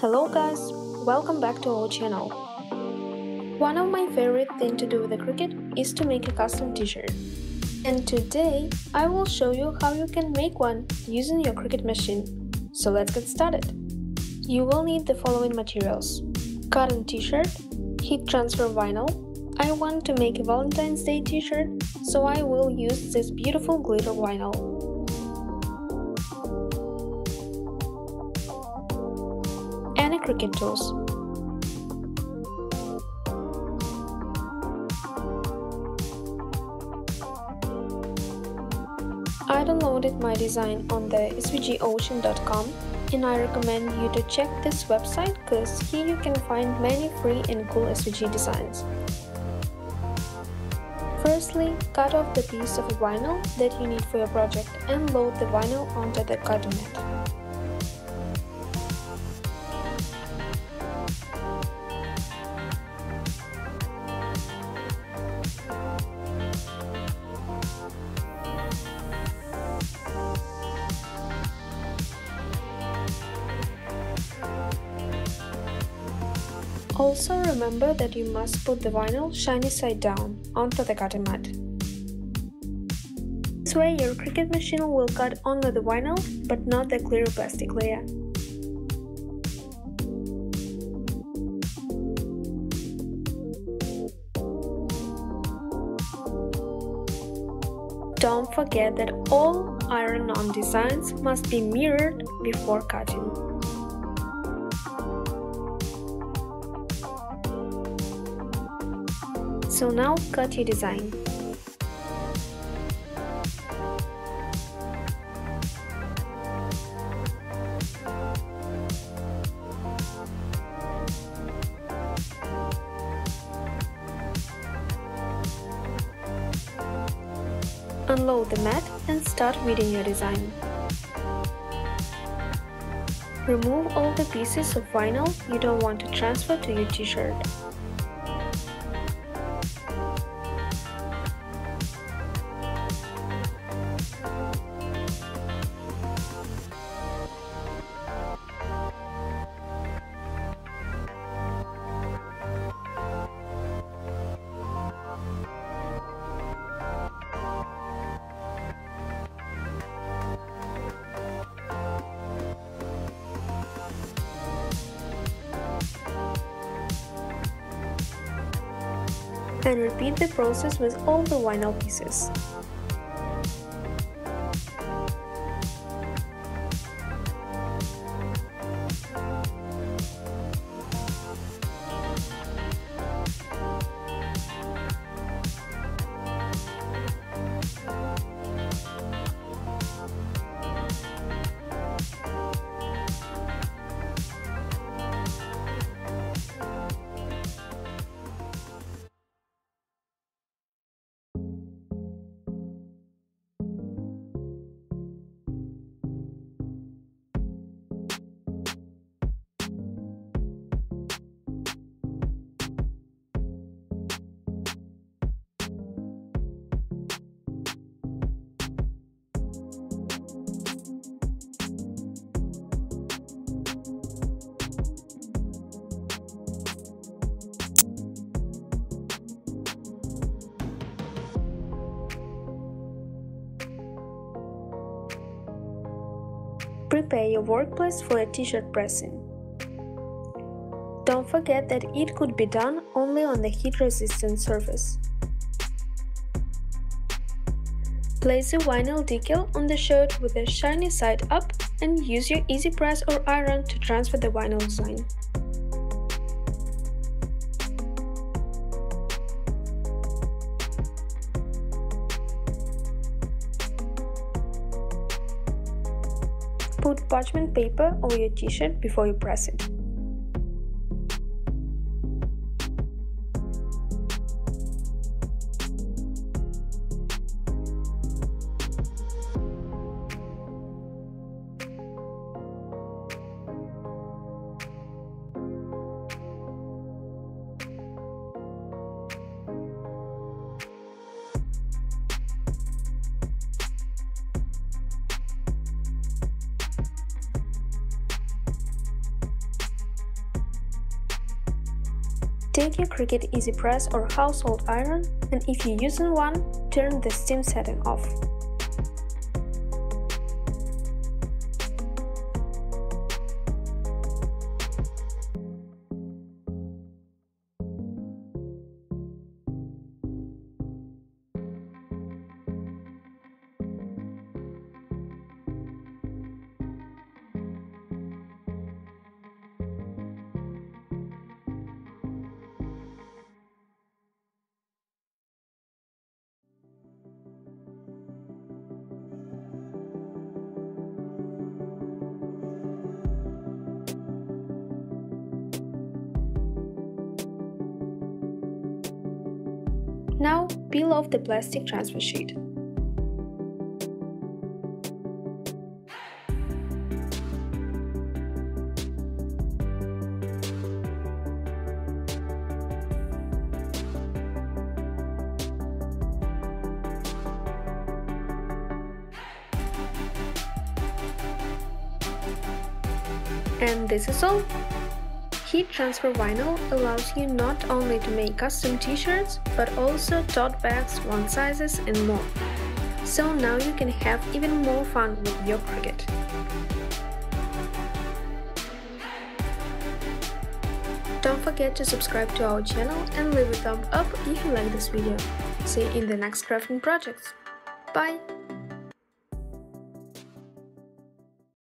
Hello guys, welcome back to our channel. One of my favorite things to do with the Cricut is to make a custom t-shirt. And today, I will show you how you can make one using your Cricut machine. So let's get started. You will need the following materials. Cotton t-shirt, heat transfer vinyl. I want to make a Valentine's Day t-shirt, so I will use this beautiful glitter vinyl. Tools. I downloaded my design on the svgocean.com and I recommend you to check this website because here you can find many free and cool SVG designs. Firstly, cut off the piece of vinyl that you need for your project and load the vinyl onto the cutting mat. Also remember that you must put the vinyl shiny side down onto the cutting mat. This way your Cricut machine will cut only the vinyl but not the clear plastic layer. Don't forget that all iron-on designs must be mirrored before cutting. So now cut your design. Unload the mat and start weeding your design. Remove all the pieces of vinyl you don't want to transfer to your t-shirt. And repeat the process with all the vinyl pieces. Prepare your workplace for a t-shirt pressing. Don't forget that it could be done only on the heat-resistant surface. Place a vinyl decal on the shirt with the shiny side up and use your easy press or iron to transfer the vinyl design. Parchment paper over your t-shirt before you press it. Take your Cricut EasyPress or household iron and if you're using one, turn the steam setting off. Peel off the plastic transfer sheet. And this is all! Heat transfer vinyl allows you not only to make custom t-shirts, but also tote bags, onesies and more. So now you can have even more fun with your Cricut. Don't forget to subscribe to our channel and leave a thumb up if you like this video. See you in the next crafting projects. Bye!